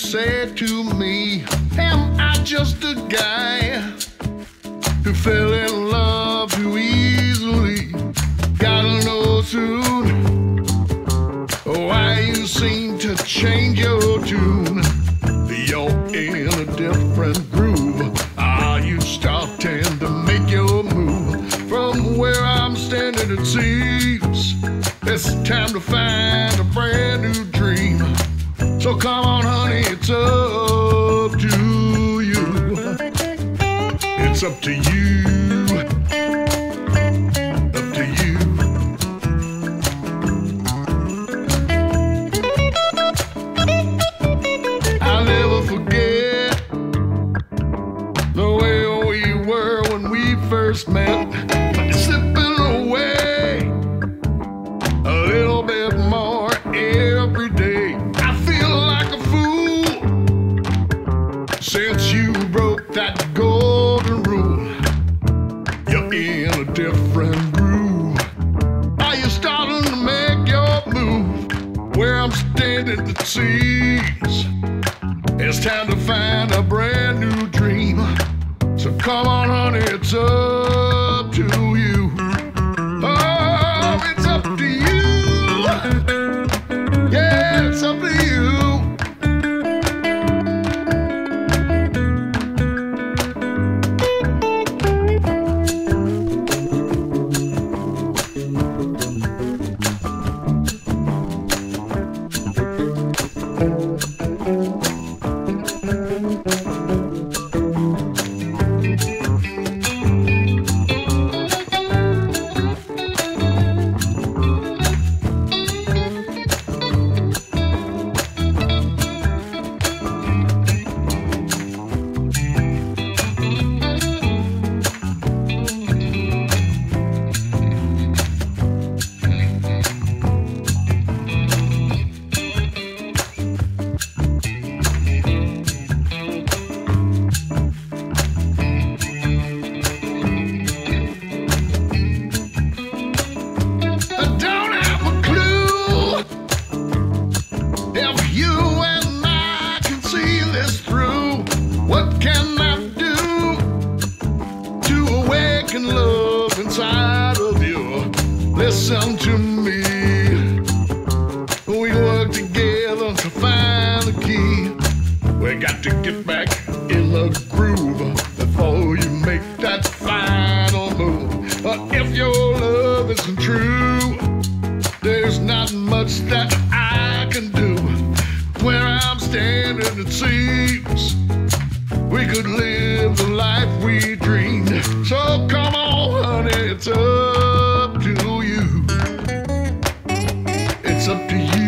said to me. Am I just a guy who fell in love too easily? Gotta know soon why you seem to change your tune. You're in a different groove. Are you starting to make your move from where I'm standing? It seems it's time to find So come on, honey, it's up to you. It's up to you. Up to you. I'll never forget the way we were when we first met. Different groove. Are you starting to make your move? Where I'm standing, it seems it's time to find a brand new dream. So come on, honey, it's up awaken love inside of you? Listen to me. We work together to find the key. We got to get back in the groove before you make that final move. If your it's up to you.